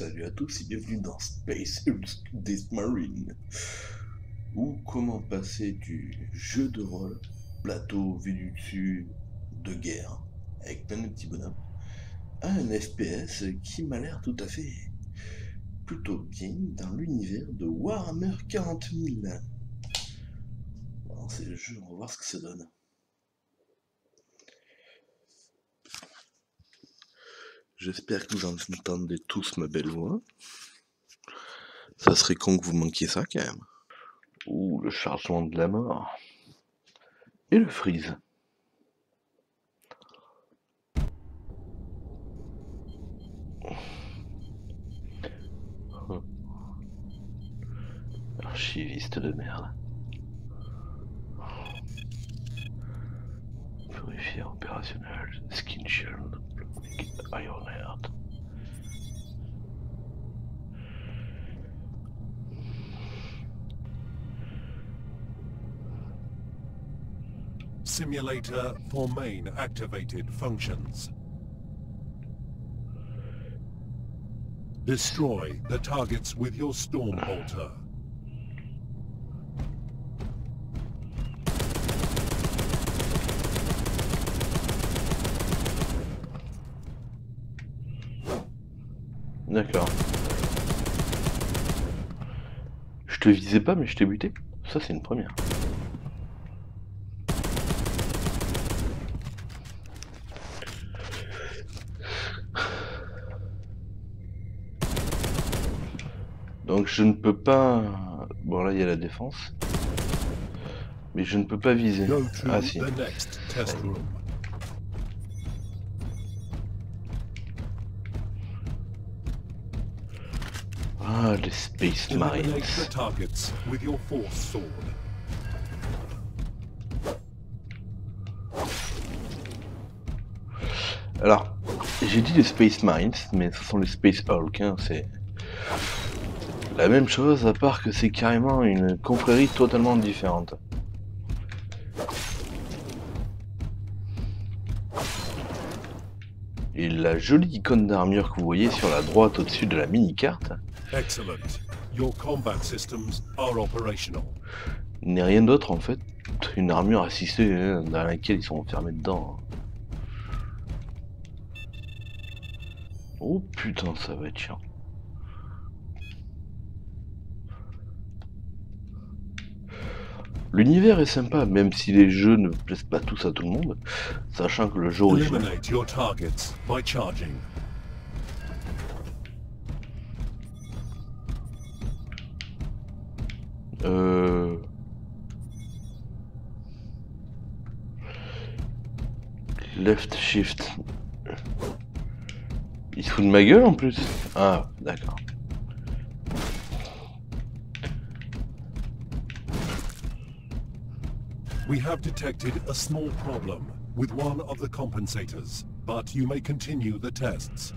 Salut à tous et bienvenue dans Space Days Marine. Ou comment passer du jeu de rôle, plateau vu du dessus de guerre, avec plein de petits bonhommes, à un FPS qui m'a l'air tout à fait plutôt bien dans l'univers de Warhammer 40 000. Bon, c'est le jeu, on va voir ce que ça donne. J'espère que vous entendez tous ma belle voix. Ça serait con que vous manquiez ça quand même. Ouh, le chargement de la mort. Et le freeze. Archiviste de merde. Purifier opérationnel, skin shield, Simulator for main activated functions. Destroy the targets with your Stormbolter. D'accord. Je te visais pas, mais je t'ai buté. Ça, c'est une première. Donc je ne peux pas... Bon là il y a la défense. Mais je ne peux pas viser. Ah si. Ah, les Space Marines. Alors, j'ai dit les Space Marines, mais ce sont les Space Hulk, hein, c'est la même chose, à part que c'est carrément une confrérie totalement différente. Et la jolie icône d'armure que vous voyez sur la droite au-dessus de la mini-carte Excellent. Your combat systems are operational. n'est rien d'autre en fait, une armure assistée hein, dans laquelle ils sont enfermés dedans. Oh putain, ça va être chiant. L'univers est sympa, même si les jeux ne plaisent pas tous à tout le monde, sachant que le jeu original... Euh... Left shift. Il se fout de ma gueule en plus Ah, d'accord. We have detected a small problem with one of the compensators, but you may continue the tests.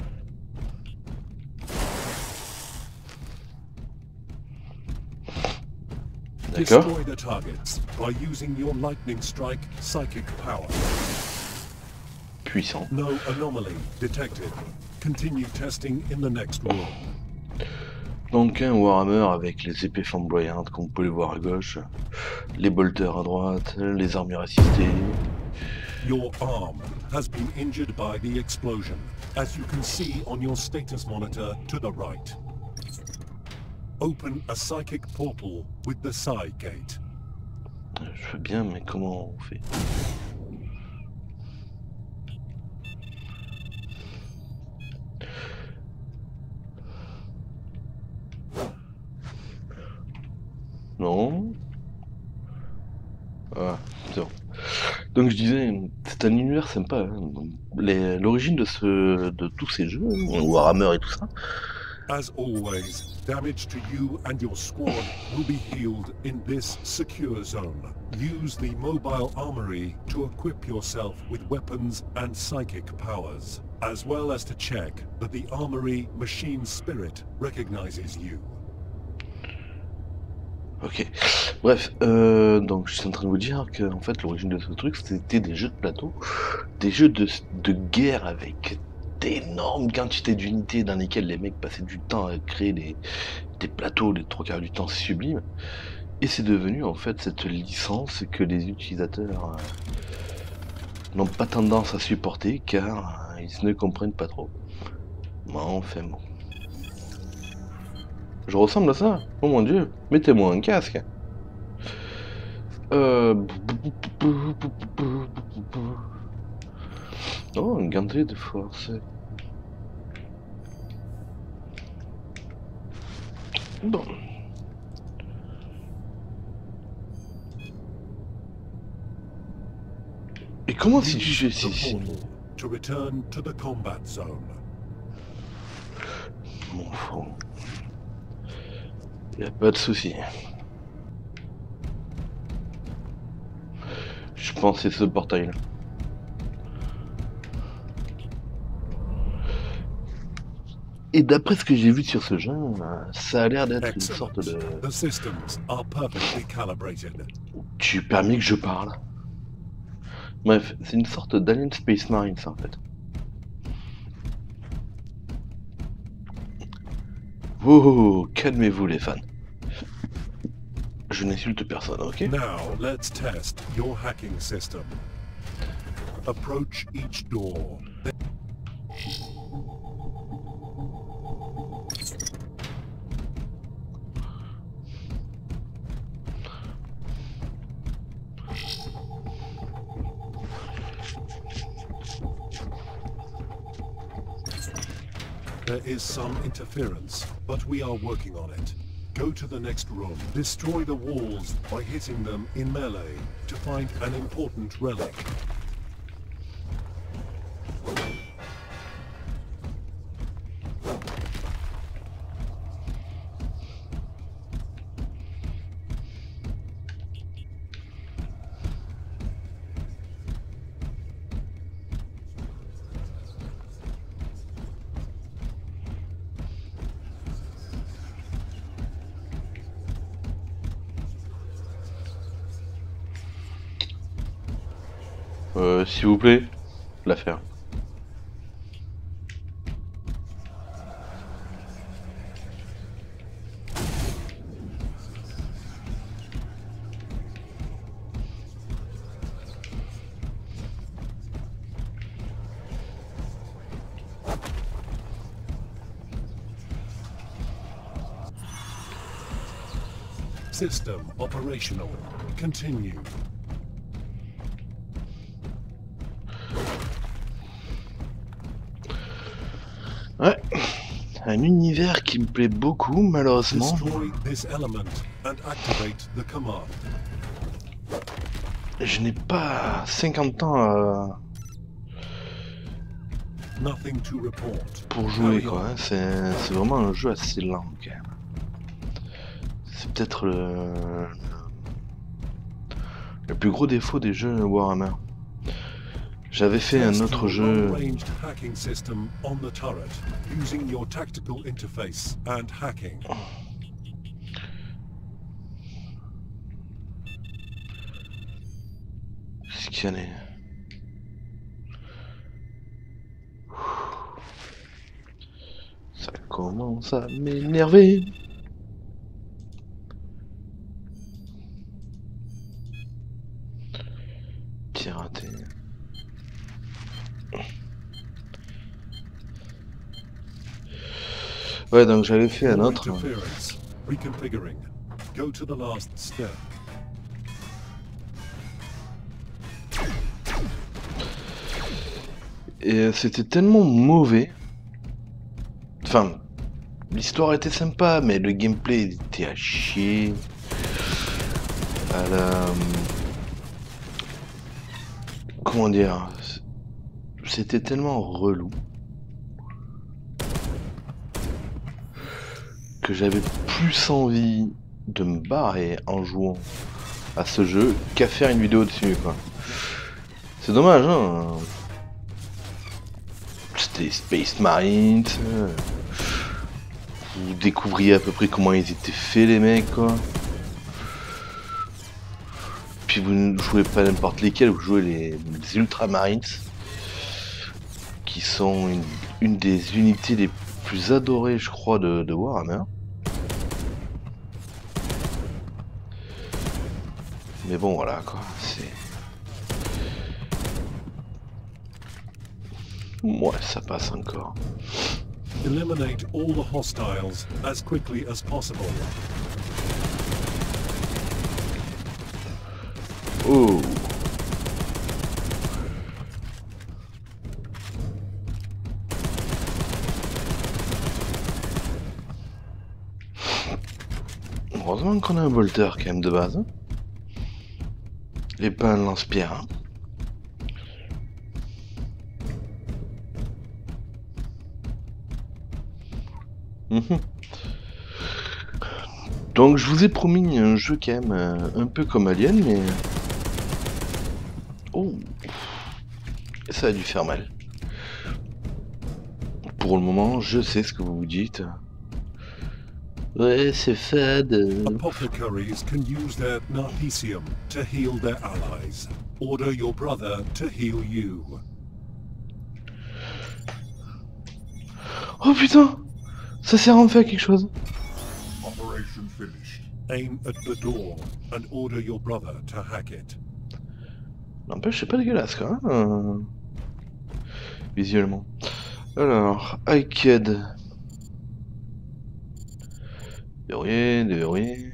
Next room. Donc un Warhammer avec les épées flamboyantes, comme vous pouvez le voir à gauche, les bolters à droite, les armures assistées. Your arm has been injured by the explosion, as you can see on your status monitor to the right. Open a psychic portal with the Psi Gate. Je veux bien, mais comment on fait? Non Ah. Donc je disais, c'est un univers sympa. hein. L'origine de, ce, de tous ces jeux, hein, Warhammer et tout ça, As always, damage to you and your squad will be healed in this secure zone. Use the mobile armory to equip yourself with weapons and psychic powers, as well as to check that the armory machine spirit recognizes you. Ok. Bref, euh, donc je suis en train de vous dire que en fait l'origine de ce truc c'était des jeux de plateau, des jeux de, de guerre avec d'énormes quantités d'unités dans lesquelles les mecs passaient du temps à créer des, des plateaux, les trois quarts du temps sublimes. Et c'est devenu en fait cette licence que les utilisateurs euh, n'ont pas tendance à supporter car euh, ils ne comprennent pas trop. Mais enfin bon. Je ressemble à ça Oh mon dieu, mettez-moi un casque. Euh... Oh, un ganté de force. Bon. Et comment the si, portal to return to the combat zone. Mon fond. Y a pas de souci. Je pense que c'est ce portail là. Et d'après ce que j'ai vu sur ce jeu, euh, ça a l'air d'être une sorte de... Tu permis que je parle? Bref, c'est une sorte d'Alien Space Marine ça en fait. Oh, calmez-vous les fans. Je n'insulte personne, ok? Now let's test your hacking system. Approach each door. Is some interference, but we are working on it. Go to the next room. Destroy the walls by hitting them in melee to find an important relic. S'il vous plaît, l'affaire. System operational. Continue. Un univers qui me plaît beaucoup, malheureusement. Je n'ai pas 50 ans à- report. pour jouer, quoi. hein. C'est c'est vraiment un jeu assez lent, quand même. C'est peut-être le... le plus gros défaut des jeux Warhammer. J'avais fait un autre jeu... long-ranged hacking system on the turret using your tactical interface and hacking. Ce qu'il y en est. Ça commence à m'énerver. Pirater. Ouais, donc j'avais fait un autre. interference. Reconfiguring. Go to the last step. Et euh, c'était tellement mauvais. Enfin, l'histoire était sympa, mais le gameplay était à chier. À la... Comment dire C'était tellement relou. Que j'avais plus envie de me barrer en jouant à ce jeu qu'à faire une vidéo dessus, quoi. C'est dommage, hein c'était Space Marines. euh, Vous découvriez à peu près comment ils étaient faits les mecs quoi. Puis vous ne jouez pas n'importe lesquels, vous jouez les, Ultramarines. qui sont une, une des unités les plus adorées, je crois, de, de Warhammer. Mais bon, voilà quoi, c'est. Ouais, ça passe encore. Eliminate all the hostiles as quickly as possible. Oh Heureusement qu'on a un volteur quand même de base. hein. Et pas un lance-pierre. hein. Mhm. Donc je vous ai promis un jeu quand même euh, un peu comme Alien, mais... Oh Ça a dû faire mal. Pour le moment, je sais ce que vous vous dites. Ouais, c'est fade. euh. Apothecaries can use their Narpesium to heal their allies. Order your brother to heal you. Oh putain Ça sert enfin à quelque chose. Operation finished. Aim at the door and order your brother to hack it. N'empêche, c'est pas dégueulasse quoi. hein, euh, Visuellement. Alors, iCAD. Verrouiller, déverrouiller.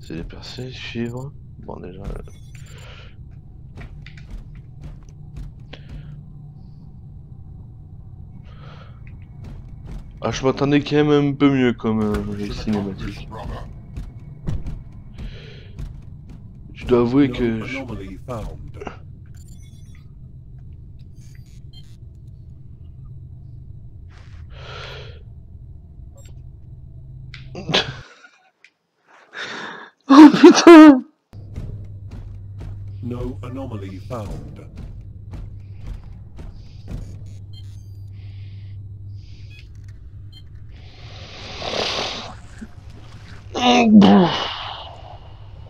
Se déplacer, suivre. Bon, déjà. euh, Ah, je m'attendais quand même un peu mieux comme euh, cinématique. Je dois avouer que. je- anomaly found. Oh putain No anomaly found.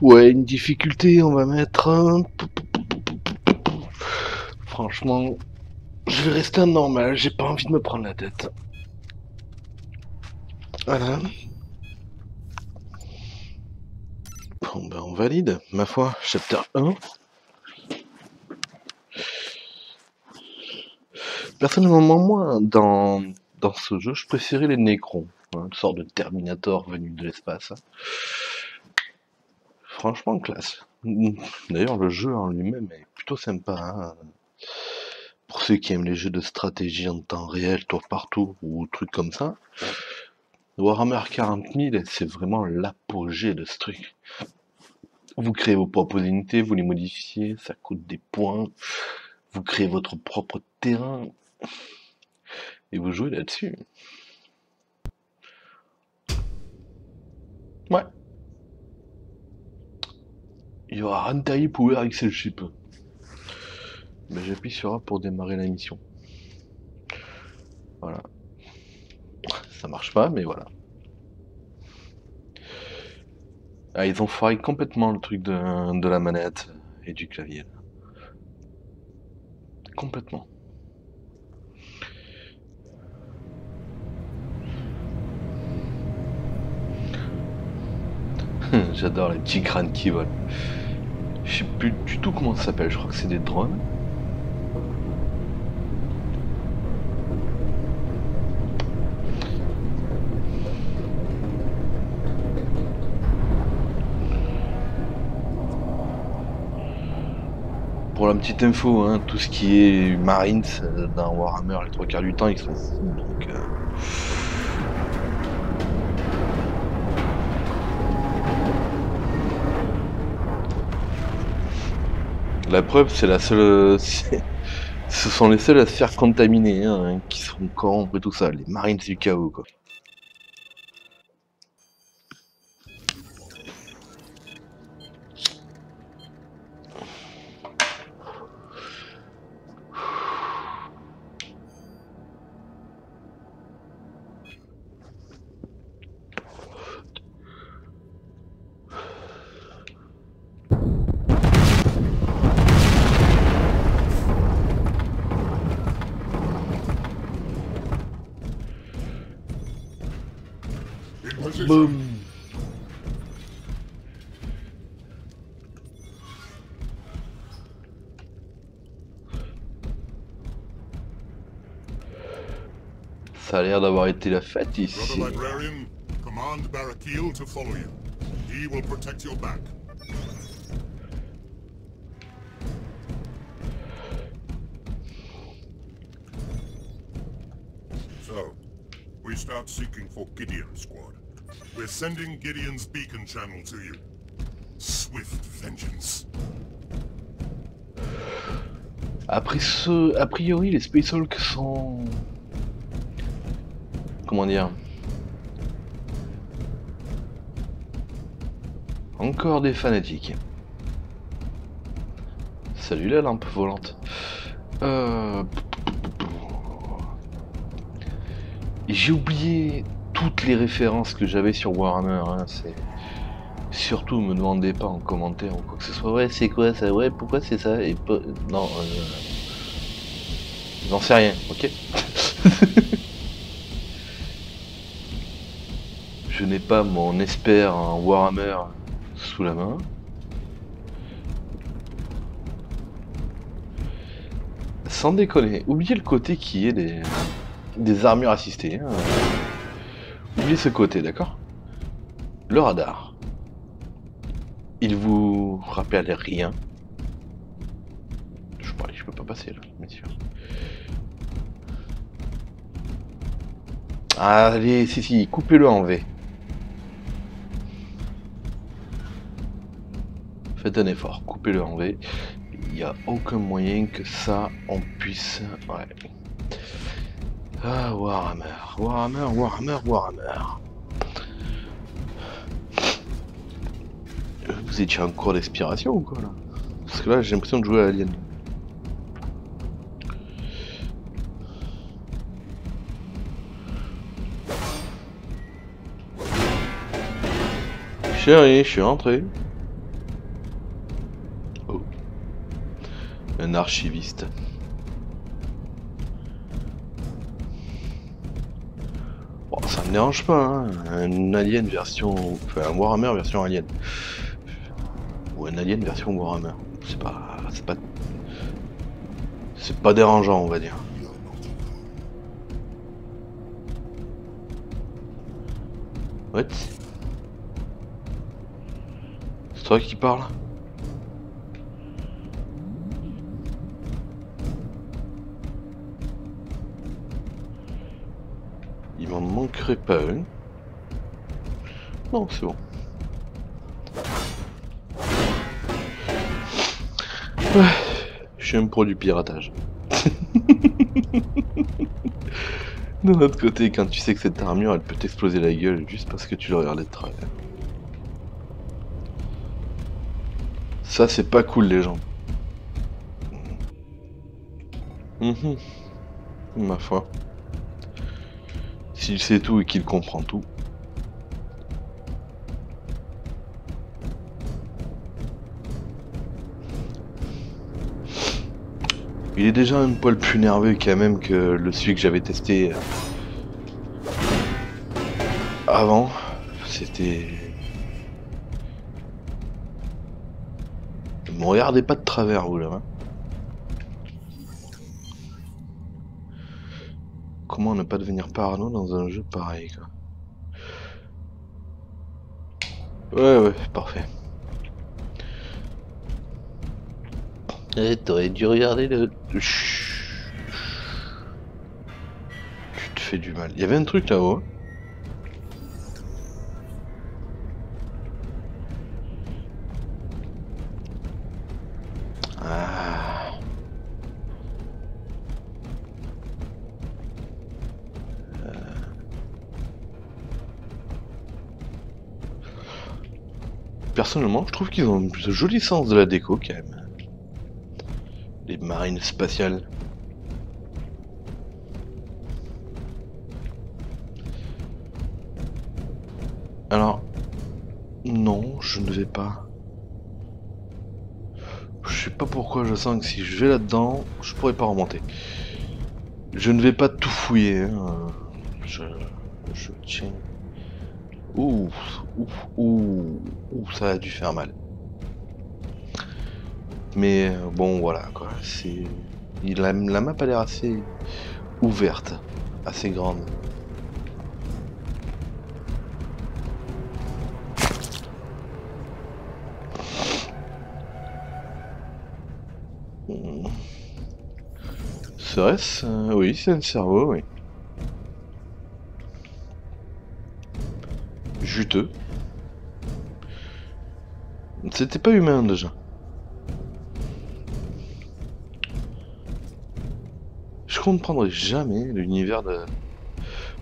Ouais, une difficulté, on va mettre un... Franchement, je vais rester un normal, j'ai pas envie de me prendre la tête. Voilà. Bon ben on valide, ma foi, chapter 1. Personnellement, moi, dans, dans ce jeu, je préférais les Nécrons, hein, une sorte de Terminator venu de l'espace. hein. Franchement, classe. D'ailleurs, le jeu en lui-même est plutôt sympa. hein. Pour ceux qui aiment les jeux de stratégie en temps réel, tour partout ou trucs comme ça, Warhammer 40 000, c'est vraiment l'apogée de ce truc. Vous créez vos propres unités, vous les modifiez, ça coûte des points. Vous créez votre propre terrain et vous jouez là-dessus. Ouais. Il y aura Rantai Power Excel Ship. Ben, J'appuie sur A pour démarrer la mission. Voilà. Ça marche pas, mais voilà. Ah, ils ont foiré complètement le truc de, de la manette et du clavier. Complètement. J'adore les petits crânes qui volent. Je sais plus du tout comment ça s'appelle, je crois que c'est des drones. Petite info, hein, tout ce qui est Marines euh, dans Warhammer, les trois quarts du temps, ils sont fous. Donc, euh, La preuve, c'est la seule. Ce sont les seuls à se faire contaminer, hein, qui seront corrompus et tout ça, les Marines du chaos, quoi. Boum. Ça a l'air d'avoir été la fête ici. Librarian, command Barakil to follow you. He will protect your back. So, we start seeking for Gideon Squad. We're sending Gideon's beacon channel to you. Swift vengeance. Après ce, a priori, les Space Hulk sont, comment dire, encore des fanatiques. Salut la lampe volante. Euh... J'ai oublié toutes les références que j'avais sur Warhammer. hein, C'est surtout me demandez pas en commentaire ou quoi que ce soit. Ouais, c'est quoi ça? Ouais, pourquoi c'est ça? Et pas... non, euh... j'en sais rien. Ok? Je n'ai pas mon expert en Warhammer sous la main. Sans déconner, oubliez le côté qui est des, armures assistées. hein. Ce côté, d'accord? Le radar. Il vous rappelle rien? Je peux pas passer là, messieurs. Allez, si, si, coupez-le en V. Faites un effort, coupez-le en V. Il n'y a aucun moyen que ça, on puisse... Ah, Warhammer, Warhammer, Warhammer, Warhammer. Vous étiez en cours d'expiration ou quoi là? Parce que là j'ai l'impression de jouer à Alien. Chérie, je suis rentré. Oh. Un archiviste. Me dérange pas, hein. Un alien version. Enfin, un Warhammer version alien. Ou un alien version Warhammer. C'est pas. C'est pas. C'est pas dérangeant, on va dire. What? C'est toi qui parles? Un. Non, c'est bon. Je suis un pro du piratage. D'un autre côté, quand tu sais que cette armure, elle peut t'exploser la gueule juste parce que tu le regardais de travers. Ça, c'est pas cool, les gens. Mhm. Ma foi. S'il sait tout et qu'il comprend tout. Il est déjà un poil plus nerveux quand même que le celui que j'avais testé euh, avant. C'était... Me regardez pas de travers vous là. hein. Comment ne pas devenir parano dans un jeu pareil quoi. Ouais ouais, parfait. Eh, t'aurais dû regarder le... Chut. Tu te fais du mal. Il y avait un truc là-haut. Ah. Personnellement, je trouve qu'ils ont un joli sens de la déco quand même. Les marines spatiales. Alors, non, je ne vais pas. Je sais pas pourquoi je sens que si je vais là-dedans, je pourrais pas remonter. Je ne vais pas tout fouiller. hein. Je, je tiens Ouh, ouh, ouh, ouh, ça a dû faire mal. Mais euh, bon, voilà quoi. C'est, la, la map a l'air assez ouverte, assez grande. Serait-ce euh, Oui, c'est un cerveau, oui. Juteux. C'était pas humain déjà. Je comprendrai jamais l'univers de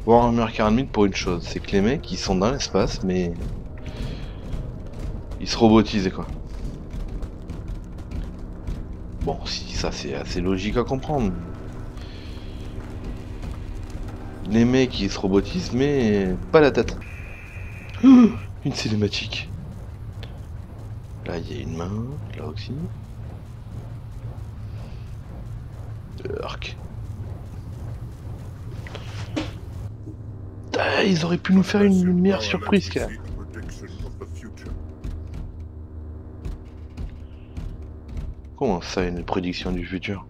Warhammer 40 pour une chose, c'est que les mecs ils sont dans l'espace mais ils se robotisent quoi. Bon, si ça c'est assez logique à comprendre. Les mecs ils se robotisent mais pas la tête. Une cinématique. Là il y a une main, là aussi. Arc. Ah, ils auraient pu nous faire une meilleure surprise même. Comment ça, une prédiction du futur?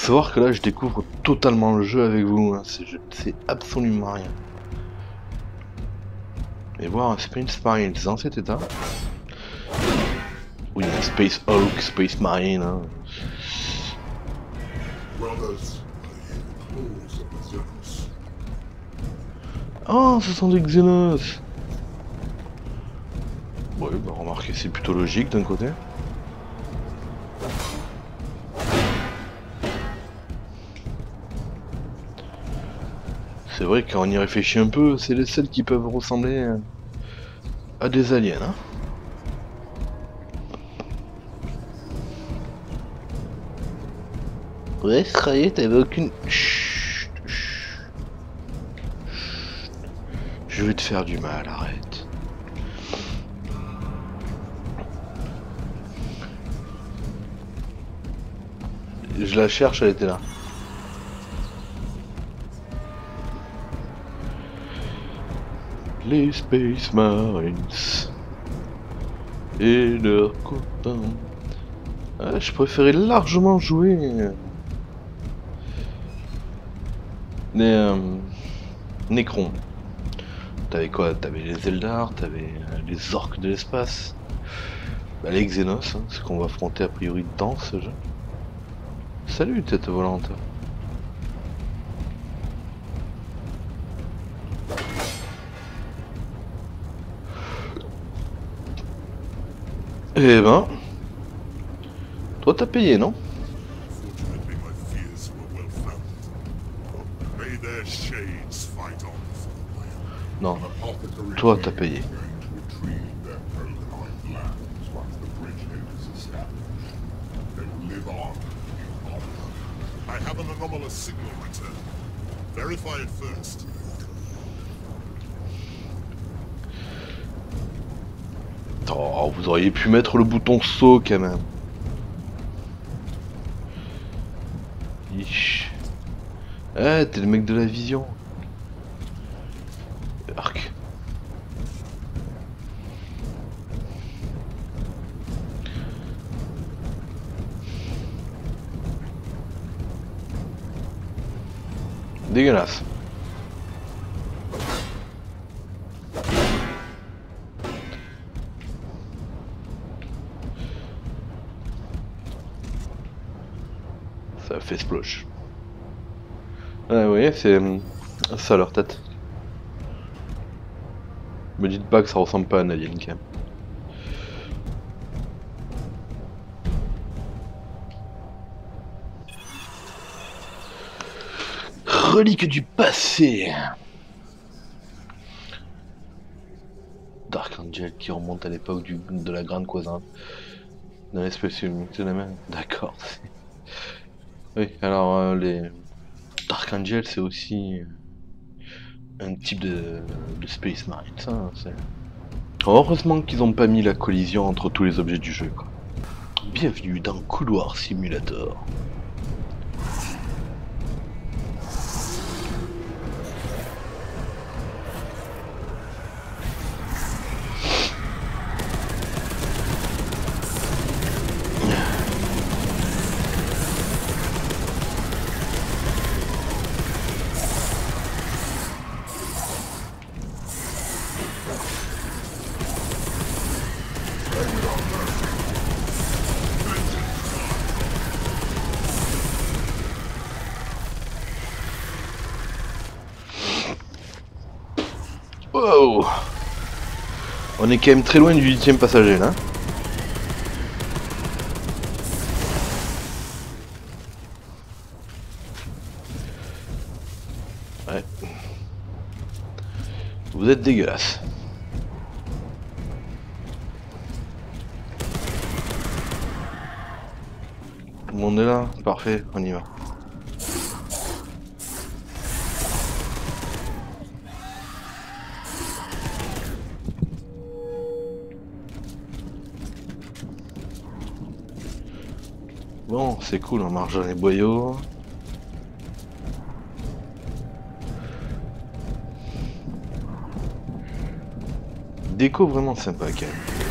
Faut savoir que là, je découvre totalement le jeu avec vous. Hein. C'est absolument rien. Et voir un Space Marine dans cet état. Oui, un Space Hulk, Space Marine. Hein. Oh, ce sont des Xenos Ouais, bah remarquez, c'est plutôt logique d'un côté. C'est vrai quand on y réfléchit un peu, c'est les seuls qui peuvent ressembler à des aliens. Hein ouais, est, t'avais aucune... Chut, chut. Je vais te faire du mal, arrête. Je la cherche, elle était là. Les Space Marines et leurs copains. Ah, je préférais largement jouer les euh, Necron. T'avais quoi? T'avais les Eldar, t'avais euh, les orques de l'espace, bah, les Xenos, hein, ce qu'on va affronter a priori dans ce jeu. Salut tête volante. Eh ben... Toi t'as payé, non? Non, toi t'as payé. I have an anomalous signal return. Verify it first. Oh, vous auriez pu mettre le bouton saut quand même. Eh, t'es le mec de la vision. Arc. Dégueulasse. Splosh. Ah, c'est ça leur tête. Me dites pas que ça ressemble pas à un alien quand même. Relique du passé Dark Angel qui remonte à l'époque de la Grande Croisade. Dans l'espèce humaine. D'accord. Oui, alors euh, les Dark Angel c'est aussi un type de, Space Marine, ça, Heureusement qu'ils ont pas mis la collision entre tous les objets du jeu. Quoi. Bienvenue dans Couloir Simulator. On est quand même très loin du huitième passager là. Ouais. Vous êtes dégueulasse. Tout le monde est là Parfait, on y va. C'est cool, on marche dans les boyaux. Déco vraiment sympa quand même.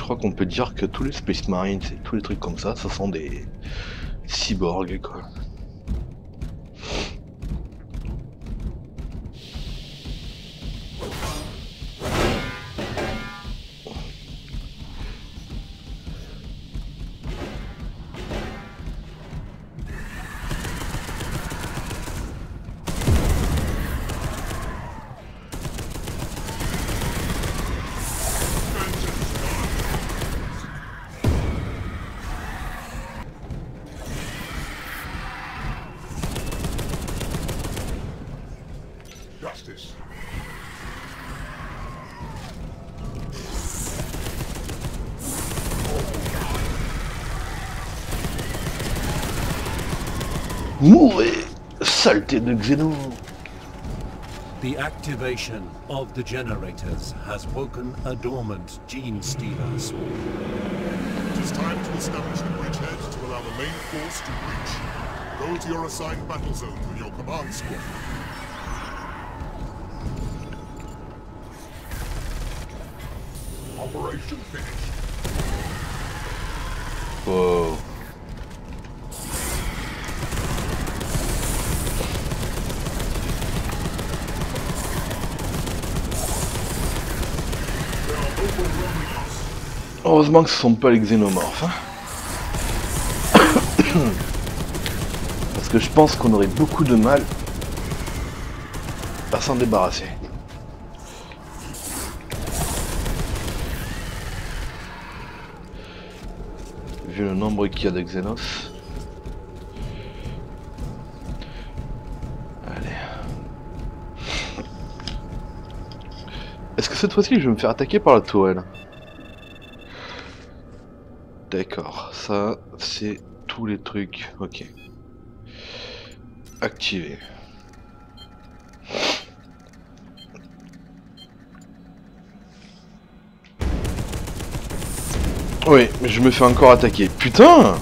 Je crois qu'on peut dire que tous les Space Marines et tous les trucs comme ça, ce sont des cyborgs quoi. Saleté de Xeno The activation of the generators has woken a dormant gene stealer swarm. It is time to establish the bridgehead to allow the main force to breach. Go to your assigned battle zone with your command squad. Heureusement que ce sont pas les xénomorphes. hein. Parce que je pense qu'on aurait beaucoup de mal à s'en débarrasser. Vu le nombre qu'il y a de Xenos. Allez. Est-ce que cette fois-ci je vais me faire attaquer par la tourelle? D'accord, ça c'est tous les trucs. Ok. Activé. Oui, mais je me fais encore attaquer. Putain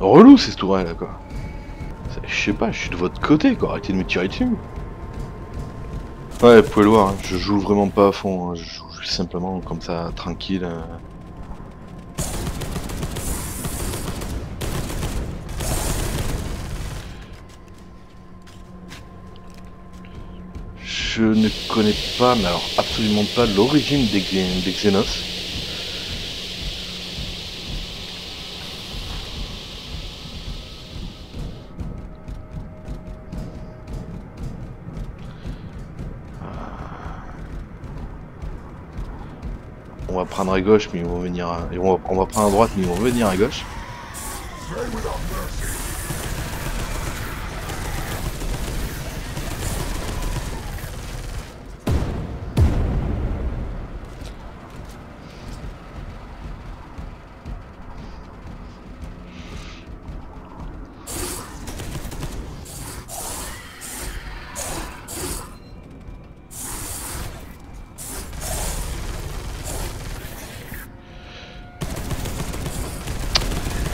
Relou ces tourelles là quoi. Je sais pas, je suis de votre côté quoi, arrêtez de me tirer dessus. Ouais, vous pouvez le voir, hein, je joue vraiment pas à fond, hein, je joue simplement comme ça, tranquille. euh. Je ne connais pas, mais alors absolument pas l'origine des Xenos. Gauche, mais ils vont venir à... on va prendre à droite, mais ils vont venir à gauche.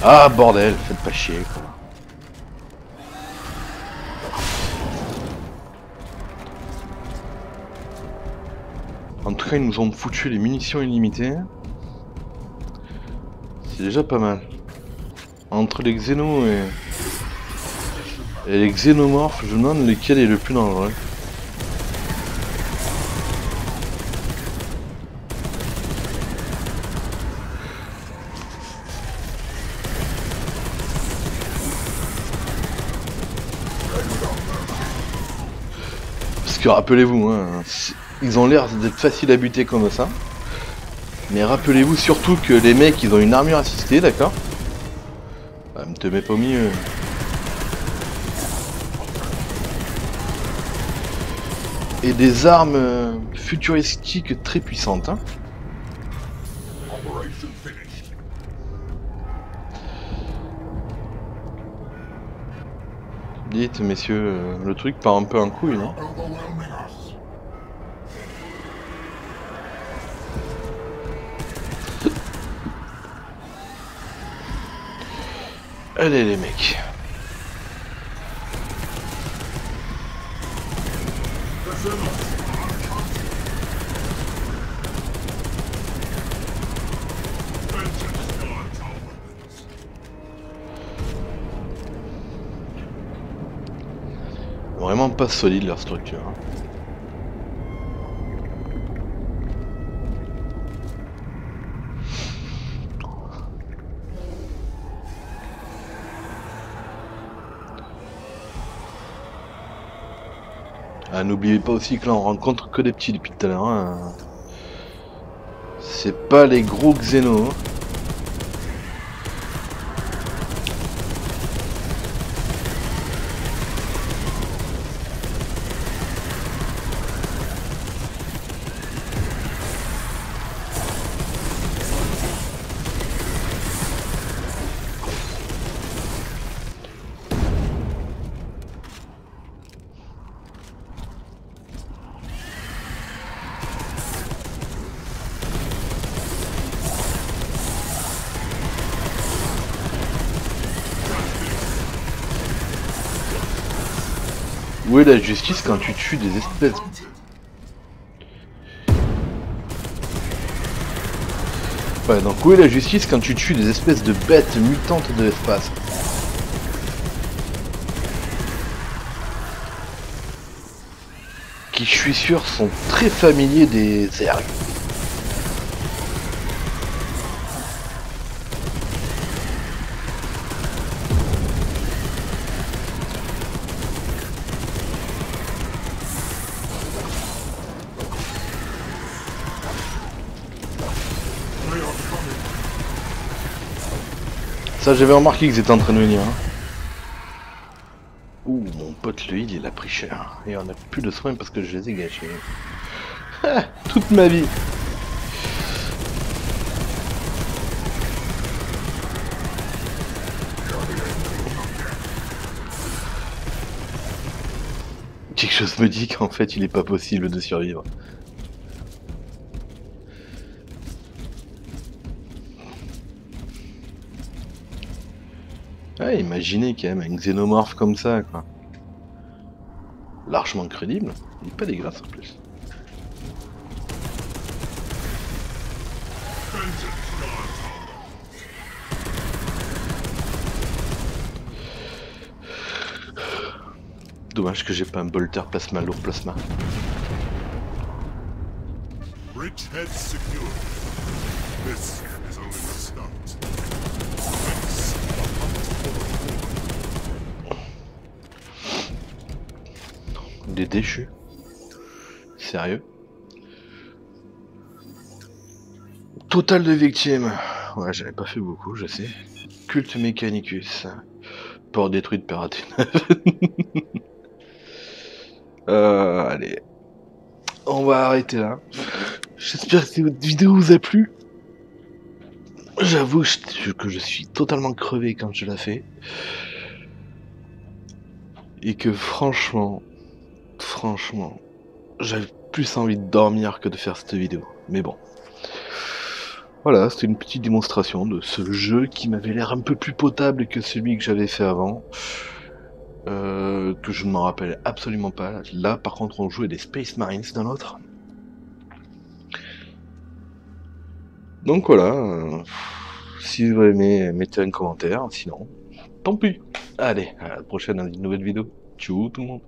Ah bordel, faites pas chier quoi. En tout cas, ils nous ont foutu les munitions illimitées. C'est déjà pas mal. Entre les xénos et... les xénomorphes, je me demande lequel est le plus dangereux. Que rappelez-vous, hein, ils ont l'air d'être faciles à buter comme ça. Mais rappelez-vous surtout que les mecs, ils ont une armure assistée, d'accord? Bah, me te mets pas au milieu. Et des armes euh, futuristiques très puissantes. Hein. Operation finished. Dites, messieurs, euh, le truc part un peu en couille, non. Allez les mecs. Pas solide leur structure. hein. Ah, n'oubliez pas aussi que là on rencontre que des petits depuis tout à l'heure. hein. C'est pas les gros xénos. hein. Où est la justice quand tu tues des espèces Ouais, donc où est la justice quand tu tues des espèces de bêtes mutantes de l'espace Qui, je suis sûr, sont très familiers des ergs. Ça, j'avais remarqué qu'ils étaient en train de venir. hein. Ouh, mon pote, le heal, il a pris cher. Et on a plus de soins parce que je les ai gâchés. Ah, toute ma vie. Quelque chose me dit qu'en fait, il est pas possible de survivre. Imaginez quand même un xénomorphe comme ça, quoi. Largement crédible. Il est pas dégueulasse en plus. Dommage que j'ai pas un bolter plasma lourd plasma. Des déchus. Sérieux Total de victimes. Ouais, j'avais pas fait beaucoup, je sais. Culte Mechanicus. Port détruit de Piraté euh, allez. On va arrêter là. J'espère que cette vidéo vous a plu. J'avoue que je suis totalement crevé quand je la fais. Et que franchement, franchement, j'avais plus envie de dormir que de faire cette vidéo. Mais bon. Voilà, c'était une petite démonstration de ce jeu qui m'avait l'air un peu plus potable que celui que j'avais fait avant. Euh, que je ne m'en rappelle absolument pas. Là, par contre, on jouait des Space Marines dans l'autre. Donc voilà. Euh, si vous aimez, mettez un commentaire. Sinon, tant pis. Allez, à la prochaine, nouvelle vidéo. Ciao tout le monde.